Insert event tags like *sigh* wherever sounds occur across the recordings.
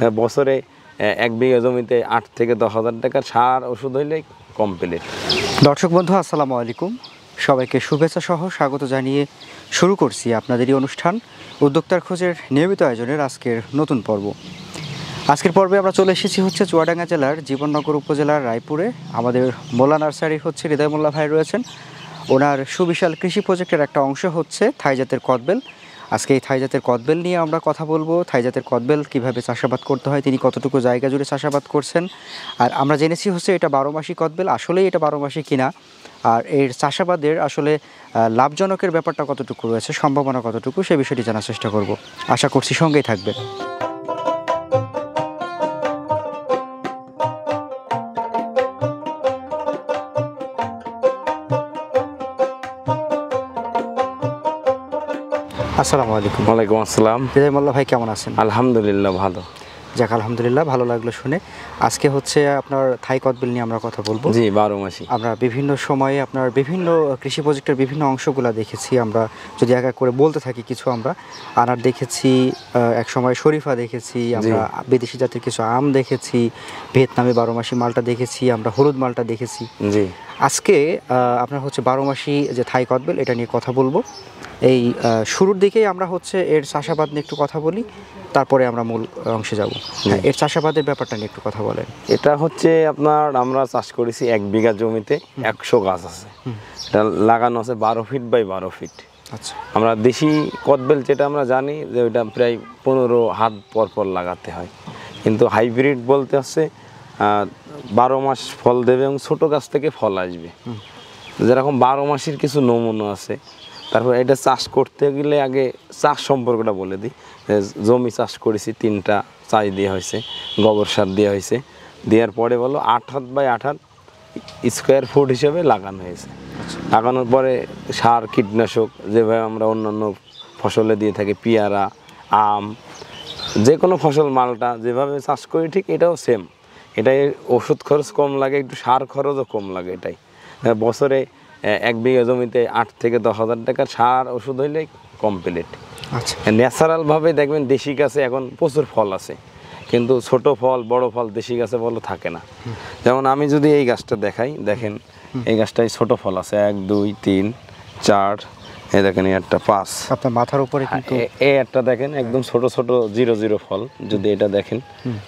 আহ, বছরে এক বিঘা জমিতে আট থেকে দশ হাজার টাকার সার ওষুধ হইলে কমপ্লিট দর্শক বন্ধু আসসালামু আলাইকুম। সবাইকে শুভেচ্ছা সহ স্বাগত জানিয়ে শুরু করছি আপনাদেরই অনুষ্ঠান উদ্যোক্তার খোঁজের নিয়মিত আয়োজনের আজকের নতুন পর্ব। আজকের পর্বে আমরা চলে এসেছি হচ্ছে চুয়াডাঙ্গা জেলার জীবননগর উপজেলার রায়পুরে। আমাদের মোল্লা নার্সারি হচ্ছে হৃদয় মোল্লা ভাই রয়েছেন। ওনার সুবিশাল কৃষি প্রজেক্টের একটা অংশ হচ্ছে থাইজাতের কদবেল। আজকে এই থাইজাতের কদবেল নিয়ে আমরা কথা বলব। থাইজাতের কদবেল কীভাবে চাষাবাদ করতে হয়, তিনি কতটুকু জায়গা জুড়ে চাষাবাদ করছেন। আর আমরা জেনেছি হচ্ছে এটা বারো মাসি কদবেল, আসলেই এটা বারো মাসি কিনা। আর এর চাষাবাদের আসলে লাভজনকের ব্যাপারটা কতটুকু রয়েছে, সম্ভাবনা কতটুকু, সে বিষয়টি জানার চেষ্টা করব। আশা করছি সঙ্গেই থাকবেন। আসসালামু আলাইকুম। ওয়ালাইকুম আসসালাম। মোল্লা ভাই কেমন আছেন? আলহামদুলিল্লাহ ভালো। যাক আলহামদুলিল্লাহ ভালো লাগল শুনে। আজকে হচ্ছে আপনার থাই কদবেল নিয়ে আমরা কথা বলব। জি বারো মাসি। আমরা বিভিন্ন সময়ে আপনার বিভিন্ন কৃষি প্রজেক্টের বিভিন্ন অংশগুলো দেখেছি। আমরা যদি এক এক করে বলতে থাকি কিছু আমরা আনার দেখেছি এক সময় শরীফা দেখেছি আমরা বিদেশি জাতের কিছু আম দেখেছি ভিয়েতনামে বারো মাসি মালটা দেখেছি আমরা হলুদ মালটা দেখেছি। জি। আজকে আপনার হচ্ছে বারো মাসি যে থাই কদবেল এটা নিয়ে কথা বলব। এই শুরুর দিকেই আমরা হচ্ছে এর চাষাবাদ নিয়ে একটু কথা বলি তারপরে আমরা মূল অংশে যাব। হ্যাঁ, এর চাষাবাদের ব্যাপারটা নিয়ে একটু কথা বলেন। এটা হচ্ছে আপনার আমরা চাষ করেছি এক বিঘা জমিতে একশো গাছ আছে। এটা লাগানো আছে বারো ফিট বাই বারো ফিট। আচ্ছা। আমরা দেশি কদবেল যেটা আমরা জানি যে ওইটা প্রায় পনেরো হাত পর পর লাগাতে হয়। কিন্তু হাইব্রিড বলতে হচ্ছে বারো মাস ফল দেবে এবং ছোটো গাছ থেকে ফল আসবে। যেরকম বারো মাসের কিছু নমুনা আছে তারপর এটা চাষ করতে গেলে আগে চাষ সম্পর্কটা বলে দিই। জমি চাষ করেছি, তিনটা চাষ দেওয়া হয়েছে, গোবর সার দেওয়া হয়েছে। দেওয়ার পরে বলো আট হাত বাই আট হাত স্কোয়ার ফুট হিসেবে লাগানো হয়েছে। লাগানোর পরে সার, কীটনাশক, যেভাবে আমরা অন্যান্য ফসলে দিয়ে থাকি, পেয়ারা, আম যে কোনো ফসল, মালটা যেভাবে চাষ করি ঠিক এটাও সেম এটাই ওষুধ খরচ কম লাগে, একটু সার খরচও কম লাগে এটাই। বছরে এক বিঘা জমিতে আট থেকে দশ হাজার টাকার সার ওষুধ হইলে কমপ্লিট আচ্ছা। ন্যাচারালভাবে দেখবেন দেশি গাছে এখন প্রচুর ফল আছে। কিন্তু ছোট ফল বড় ফল দেশি গাছে ফল থাকে না। যেমন আমি যদি এই গাছটা দেখাই দেখেন এই গাছটায় ছোট ফল আছে। এক দুই তিন চার এই দেখেন এই একটা পাঁচ। আপনার মাথার উপরে কিন্তু এ- এই একটা দেখেন একদম ছোট ছোট জিরো জিরো ফল। যদি এটা দেখেন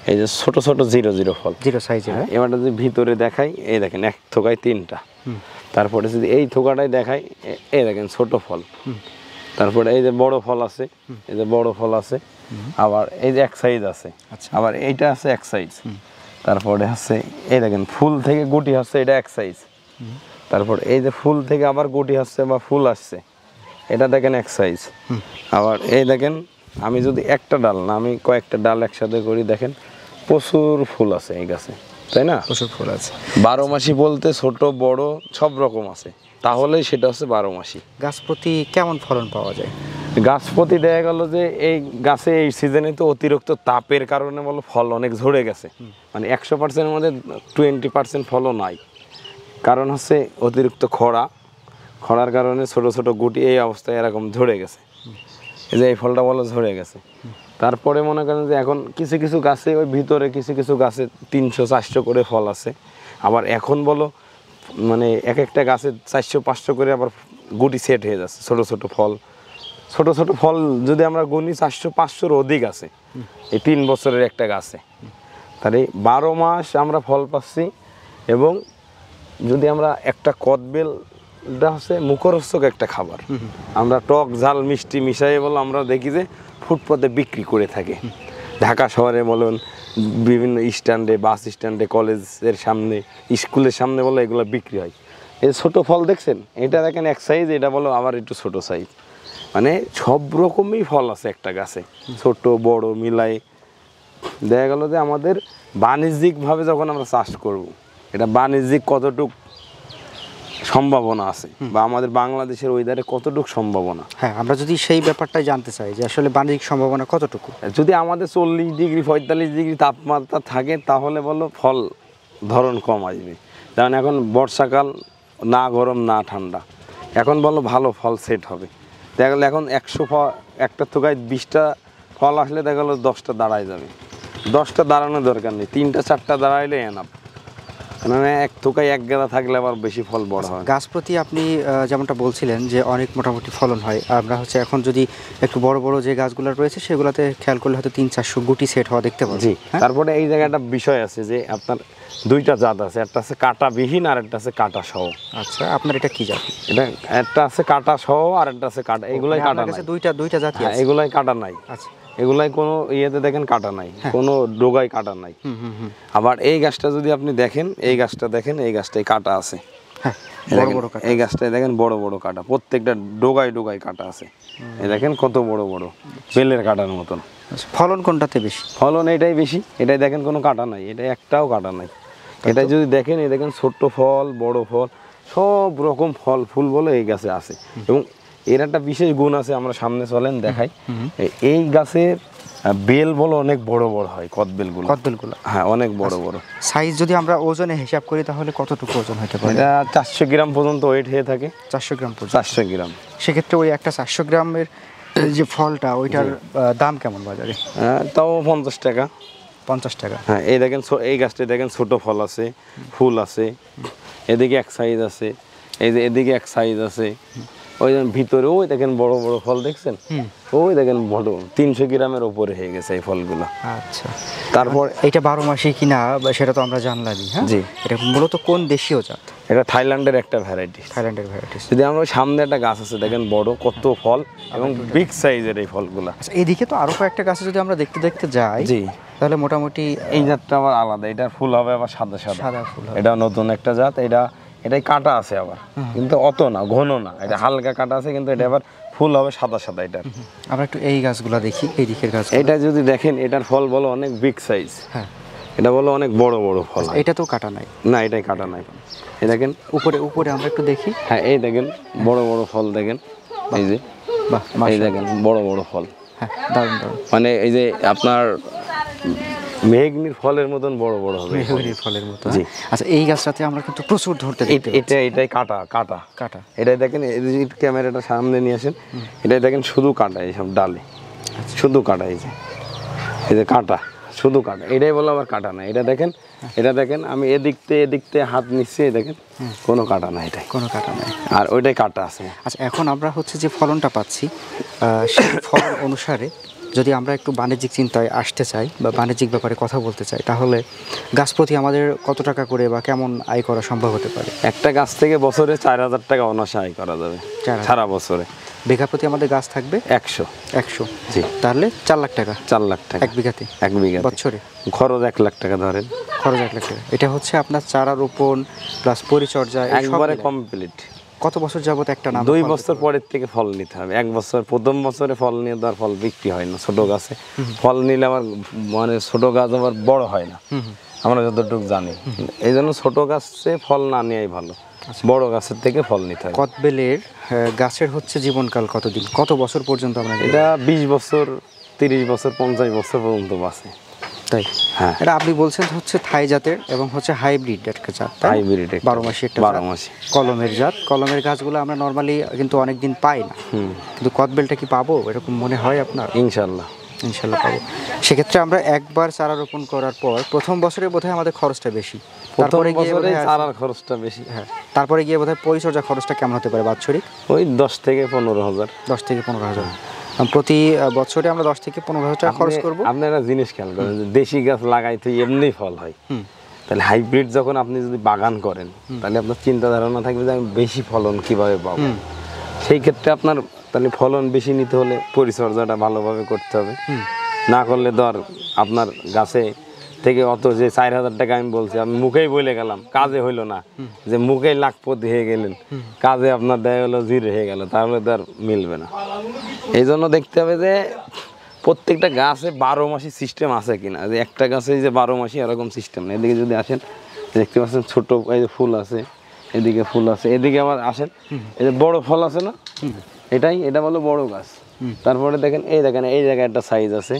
এই যে ছোট ছোট জিরো জিরো ফল। জিরো সাইজের হ্যাঁ? এবারটা যদি ভিতরে দেখাই এই দেখেন এক থোকায় তিনটা। তারপরে যদি এই থোকাটাই দেখাই এই দেখেন ছোট ফল। তারপরে এই যে বড় ফল আছে এই যে বড় ফল আছে আবার এই যে এক সাইজ আছে আচ্ছা। আবার এইটা আছে এক সাইজ। তারপরে আছে এই দেখেন ফুল থেকে গুটি আসছে এটা এক সাইজ। তারপর এই যে ফুল থেকে আবার গুটি আসছে বা ফুল আসছে এটা দেখেন এক সাইজ। আবার এই দেখেন আমি যদি একটা ডাল না আমি কয়েকটা ডাল একসাথে করি দেখেন প্রচুর ফুল আছে এই গাছে। তাই না? প্রচুর ফুল আছে। বারো মাসি বলতে ছোট বড় সব রকম আছে। তাহলেই সেটা হচ্ছে বারো মাসি। গাছ প্রতি কেমন ফলন পাওয়া যায়? গাছ প্রতি দেখা গেল যে এই গাছে এই সিজনে তো অতিরিক্ত তাপের কারণে বলো ফল অনেক ঝরে গেছে। মানে একশো পার্সেন্টের মধ্যে টোয়েন্টি পার্সেন্ট ফলও নাই। কারণ হচ্ছে অতিরিক্ত খরা। খরার কারণে ছোট ছোট গুটি এই অবস্থায় এরকম ঝরে গেছে। এই যে এই ফলটা বলো ঝরে গেছে। তারপরে মনে করেন যে এখন কিছু কিছু গাছে ওই ভিতরে কিছু কিছু গাছে তিনশো, চারশো করে ফল আছে। আবার এখন বলো মানে এক একটা গাছে চারশো, পাঁচশো করে আবার গুটি সেট হয়ে যাচ্ছে, ছোট ছোট ফল। ছোট ছোট ফল যদি আমরা গুনি, চারশো, পাঁচশোর অধিক আছে এই তিন বছরের একটা গাছে। তাহলে বারো মাস আমরা ফল পাচ্ছি এবং যদি আমরা একটা কদবেলটা হচ্ছে মুখরোচক একটা খাবার। আমরা টক, ঝাল, মিষ্টি মিশাই বলে, আমরা দেখি যে ফুটপাতে বিক্রি করে থাকে। ঢাকা শহরে বলুন, বিভিন্ন স্ট্যান্ডে, বাস স্ট্যান্ডে, কলেজের সামনে, স্কুলের সামনে বলে, এগুলো বিক্রি হয়। এই ছোট ফল দেখছেন? এটা দেখেন এক সাইজ এটা বলো, আবার একটু ছোট সাইজ মানে সব রকমই ফল আছে একটা গাছে। ছোট, বড় মিলাই দেখা গেল যে আমাদের বাণিজ্যিকভাবে যখন আমরা চাষ করব, এটা বাণিজ্যিক কতটুক সম্ভাবনা আছে বা আমাদের বাংলাদেশের ওয়েদারে কতটুকু সম্ভাবনা? হ্যাঁ আমরা যদি সেই ব্যাপারটাই জানতে চাই যে আসলে বাণিজ্যিক সম্ভাবনা কতটুকু? যদি আমাদের চল্লিশ ডিগ্রি পঁয়তাল্লিশ ডিগ্রি তাপমাত্রা থাকে তাহলে বলো ফল ধরন কম আসবে। কারণ এখন বর্ষাকাল না গরম না ঠান্ডা। এখন বলো ভালো ফল সেট হবে। দেখা গেলো এখন একশো ফল একটা থোকায় বিশটা ফল আসলে দেখা গেলো দশটা দাঁড়ায় যাবে। দশটা দাঁড়ানোর দরকার নেই তিনটা চারটা দাঁড়াইলে এনাফ মানে এক থোকায় এক গেলা থাকলে আবার বেশি ফল বড় হয়। গাছ প্রতি আপনি যেমনটা বলছিলেন যে অনেক মোটামুটি ফলন হয় আমরা হচ্ছে এখন যদি একটু বড় বড় যে গাছগুলো রয়েছে সেগুলোতে খেয়াল করলে হয়তো তিন চারশো গুটি সেট হওয়া দেখতে পাচ্ছি। তারপরে এই জায়গায় একটা বিষয় আছে যে আপনার দুইটা জাত আছে একটা আছে কাটা বিহীন আর একটা আছে কাটা সহ আচ্ছা আপনার এটা কি জাত? এটা একটা আছে কাটা সহ আর একটা আছে কাটা এগুলাই মানে কাটা দুইটা দুইটা জাতি হ্যাঁ, এগুলাই কাটা নাই। আচ্ছা। এগুলাই কোনো ইয়েতে দেখেন কাটা নাই কোনো ডোগায় কাটা নাই। আবার এই গাছটা যদি আপনি দেখেন এই গাছটা দেখেন এই গাছটাই কাটা আছে। হ্যাঁ এই বড় দেখেন, বড় গাছটায় দেখেন বড় বড় কাটা প্রত্যেকটা ডোগায় ডোগায় কাটা আছে। এই দেখেন কত বড় বড় বেলের কাটার মতন। আচ্ছা, ফলন কোনটাতে বেশি? ফলন এটাই বেশি এটাই দেখেন কোনো কাটা নাই এটা একটাও কাটা নাই। এটা যদি দেখেন এই দেখেন ছোট্ট ফল বড় ফল সব রকম ফল ফুল বলে এই গাছে আছে। এবং এর একটা বিশেষ গুণ আছে আমরা সামনে চলেন দেখাই। এই গাছের বেল বলে অনেক বড় বড় হয় কদবেলগুলো। কদবেলগুলো। হ্যাঁ অনেক বড় বড়। সাইজ যদি আমরা ওজনে হিসাব করি তাহলে কতটুকু ওজন হতে পারে? এটা চারশো গ্রাম পর্যন্ত ওয়েট হয়ে থাকে। চারশো গ্রাম পর্যন্ত। চারশো গ্রাম। সেক্ষেত্রে ওই একটা চারশো গ্রামের যে ফলটা ওইটার দাম কেমন বাজারে? তাও পঞ্চাশ টাকা। পঞ্চাশ টাকা। হ্যাঁ এই দেখেন এই গাছটা দেখেন ছোট ফল আছে ফুল আছে এদিকে এক সাইজ আছে এই যে এদিকে এক সাইজ আছে। ওই ভিতরে ওই দেখেন বড় বড় ফল দেখছেন? ওই দেখেন বড় তিনশো গ্রামের ওপরে হয়ে গেছে এই ফলগুলো। আচ্ছা। তারপর এইটা বারো মাসে কিনা বা সেটা তো আমরা জানলামই হ্যাঁ? জি। এটা মূলত কোন দেশীয় জাত? এটা থাইল্যান্ডের একটা ভ্যারাইটি থাইল্যান্ডের ভ্যারাইটিস যদি আমরা ওই সামনে একটা গাছ আছে দেখেন বড় কত ফল এবং বিগ সাইজের এই ফলগুলা। আচ্ছা এইদিকে তো আরও কয়েকটা গাছে যদি আমরা দেখতে দেখতে যাই জি। তাহলে মোটামুটি এই জাতটা আবার আলাদা এটার ফুল হবে আবার সাদা সাদা। সাদা ফুল এটা নতুন একটা জাত এটা এটাই কাটা আছে আবার। কিন্তু অত না ঘন না। এটা হালকা কাটা আছে কিন্তু এটা আবার ফুল হবে সাদা সাদা এটা। আমরা একটু এই গাছগুলো দেখি এই দিকের গাছ এটা যদি দেখেন এটার ফল বলো অনেক বিগ সাইজ হ্যাঁ। এটা বলো অনেক বড় বড় ফল এটা তো কাটা নাই। না এটাই কাটা নাই। এই দেখেন। উপরে উপরে আমরা একটু দেখি। হ্যাঁ এই দেখেন বড় বড় ফল দেখেন। এই যে বাহ এই দেখেন বড় বড় ফল। হ্যাঁ দারুণ দারুণ। মানে এই যে আপনার মেঘনির ফলের মতন বড় বড় হবে। মেহগনির ফলের মতো জি। আচ্ছা এই গাছটাতে আমরা কিন্তু প্রচুর ধরতে এটা এটাই কাটা কাটা। কাটা। এটাই দেখেন এই ক্যামেরাটা সামনে নিয়ে আসেন এটাই দেখেন শুধু কাটা এইসব ডালে। শুধু কাটা এই যে। এই যে কাটা শুধু কাটা। এটাই বলো আবার কাটা না। এটা দেখেন এটা দেখেন আমি এদিক থেকে এদিক থেকে হাত নিচ্ছি দেখেন কোনো কাটা না এটাই। কোনো কাটা নাই। আর ওইটাই কাটা আছে। আচ্ছা এখন আমরা হচ্ছে যে ফলনটা পাচ্ছি সেই ফলন অনুসারে যদি আমরা একটু বাণিজ্যিক চিন্তায় আসতে চাই বা বাণিজ্যিক ব্যাপারে কথা বলতে চাই তাহলে গাছ প্রতি আমাদের কত টাকা করে বা কেমন আয় করা সম্ভব হতে পারে? একটা গাছ থেকে বছরে চার হাজার টাকা অনাসে আয় করা যাবে সারা বছরে। বিঘা প্রতি আমাদের গাছ থাকবে? একশো। একশো। জি। তাহলে চার লাখ টাকা। চার লাখ টাকা। এক বিঘাতে? এক বিঘা বছরে? খরচ এক লাখ টাকা ধরেন। খরচ এক লাখ টাকা। এটা হচ্ছে আপনার চারা রোপণ প্লাস পরিচর্যা একবারে কমপ্লিট কত বছর যাবত একটা নাম দুই বছর পরের থেকে ফল নিতে হবে। এক বছর প্রথম বছরে ফল নিয়ে তো আর ফল বিক্রি হয় না ছোট গাছে। ফল নিলে আবার মানে ছোট গাছ আবার বড় হয় না। আমরা যতটুকু জানি। এই জন্য ছোট গাছে ফল না নেওয়াই ভালো। বড় গাছের থেকে ফল নিতে হবে। কদবেলের আহ, গাছের হচ্ছে জীবনকাল কতদিন? কত বছর পর্যন্ত আমরা এটা এটা বিশ বছর তিরিশ বছর পঞ্চাশ বছর পর্যন্ত বাঁচে। তাই? হ্যাঁ। এটা আপনি বলছেন হচ্ছে থাই জাতের এবং হচ্ছে হাইব্রিড একটা জাত হাইব্রিড বারো মাসি একটা বারো মাসি কলমের জাত। কলমের গাছগুলো আমরা নর্মালি কিন্তু অনেকদিন পাই না। কিন্তু কদবেলটা কি পাবো? এরকম মনে হয় আপনার? ইনশাল্লাহ ইনশাল্লাহ পাবো। সেক্ষেত্রে আমরা একবার চারা রোপণ করার পর প্রথম বছরে বোধহয় আমাদের খরচটা বেশি। তারপরে গিয়ে চারার খরচটা বেশি। হ্যাঁ। তারপরে গিয়ে বোধহয় পরিচর্যা খরচটা কেমন হতে পারে বাৎসরিক? ওই দশ থেকে পনেরো হাজার। দশ থেকে পনেরো হাজার। প্রতি বছরে আমরা দশ থেকে পনেরো হাজার টাকা খরচ করব। আপনি একটা জিনিস খেয়াল করেন দেশি গাছ লাগাইতে এমনি ফল হয়। তাহলে হাইব্রিড যখন আপনি যদি বাগান করেন তাহলে আপনার চিন্তা ধারণা থাকবে যে আমি বেশি ফলন কীভাবে পাবো। সেই ক্ষেত্রে আপনার তাহলে ফলন বেশি নিতে হলে পরিচর্যাটা ভালোভাবে করতে হবে। না করলে ধর আপনার গাছে থেকে অত যে চার হাজার টাকা আমি বলছি আমি মুখেই বলে গেলাম কাজে হইল না। যে মুখেই লাখপতি হয়ে গেলেন কাজে আপনার দেয় হলো জিরো হয়ে গেল তাহলে তো আর মিলবে না। এই জন্য দেখতে হবে যে প্রত্যেকটা গাছে বারো মাসি সিস্টেম আছে কিনা। যে একটা গাছে যে বারো মাসি এরকম সিস্টেম না। এদিকে যদি আসেন দেখতে পাচ্ছেন ছোট এই যে ফুল আছে এদিকে ফুল আছে এদিকে আবার আসেন এই যে বড় ফল আছে না? এটাই এটা বলো বড় গাছ। তারপরে দেখেন এই দেখেন এই জায়গায় একটা সাইজ আছে।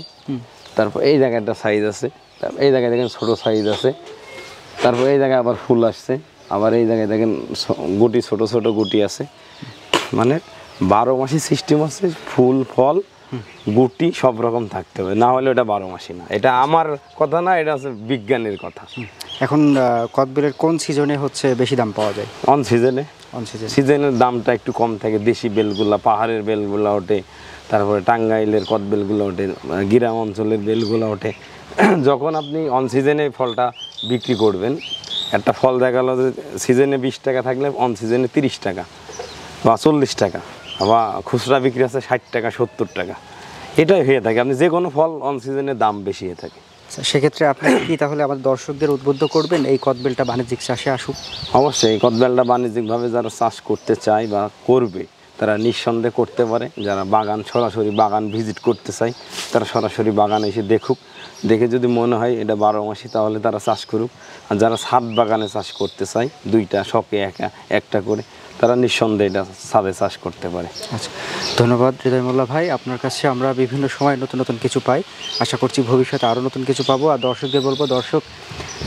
তারপর এই জায়গায় একটা সাইজ আছে। এই জায়গায় দেখেন ছোটো সাইজ আছে। তারপর এই জায়গায় আবার ফুল আসছে। আবার এই জায়গায় দেখেন গুটি ছোট ছোট গুটি আছে। মানে বারো মাসি সিস্টেম আছে ফুল ফল গুটি সব রকম থাকতে হবে। না হলে ওটা বারো মাসি না। এটা আমার কথা না এটা হচ্ছে বিজ্ঞানের কথা। এখন কদবেলের কোন সিজনে হচ্ছে বেশি দাম পাওয়া যায়? অন সিজনে অন সিজন সিজনের দামটা একটু কম থাকে। দেশি বেলগুলা পাহাড়ের বেলগুলা ওঠে। তারপরে টাঙ্গাইলের কদবেলগুলো ওঠে। গ্রাম অঞ্চলের বেলগুলো ওঠে। *coughs* যখন আপনি অন সিজনে ফলটা বিক্রি করবেন একটা ফল দেখা গেলো যে সিজনে বিশ টাকা থাকলে অন সিজনে তিরিশ টাকা বা চল্লিশ টাকা বা খুচরা বিক্রি আছে ষাট টাকা সত্তর টাকা। এটাই হয়ে থাকে আপনি যে কোনো ফল অন সিজনে দাম বেশি হয়ে থাকে। আচ্ছা, সেক্ষেত্রে আপনি কি তাহলে আমাদের দর্শকদের উদ্বুদ্ধ করবেন? এই কদবেলটা বাণিজ্যিক চাষে আসুক। অবশ্যই এই কদবেলটা বাণিজ্যিকভাবে যারা চাষ করতে চায় বা করবে তারা নিঃসন্দেহে করতে পারে। যারা বাগান সরাসরি বাগান ভিজিট করতে চায় তারা সরাসরি বাগান এসে দেখুক। দেখে যদি মনে হয় এটা বারো মাসি তাহলে তারা চাষ করুক। আর যারা ছাদ বাগানে চাষ করতে চায়, দুইটা শখে একা, একটা করে, তারা নিঃসন্দেহে এটা ছাদে চাষ করতে পারে। আচ্ছা ধন্যবাদ হৃদয় মোল্লা ভাই। আপনার কাছে আমরা বিভিন্ন সময় নতুন নতুন কিছু পাই। আশা করছি ভবিষ্যতে আরও নতুন কিছু পাবো। আর দর্শকদের বলব, দর্শক,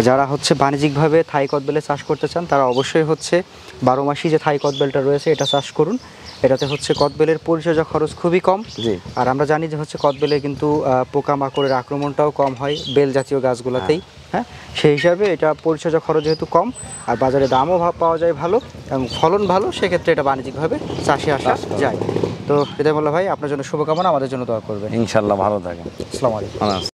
যারা হচ্ছে বাণিজ্যিকভাবে থাই কদবেলে চাষ করতে চান, তারা অবশ্যই হচ্ছে বারো মাসি যে থাই কদবেলটা রয়েছে, এটা চাষ করুন। এটাতে হচ্ছে কদবেলের পরিচর্যা খরচ খুবই কম। জি। আর আমরা জানি যে হচ্ছে কদবেলে কিন্তু পোকামাকড়ের আক্রমণটাও কম হয় বেল জাতীয় গাছগুলোতেই হ্যাঁ। সেই হিসাবে এটা পরিচর্যা খরচ যেহেতু কম আর বাজারে দামও পাওয়া যায় ভালো এবং ফলন ভালো সেক্ষেত্রে এটা বাণিজ্যিকভাবে চাষে আসা যায়। তো হৃদয় মোল্লা ভাই আপনার জন্য শুভকামনা আমাদের জন্য দোয়া করবেন। ইনশাল্লাহ ভালো থাকেন। আসসালামু আলাইকুম।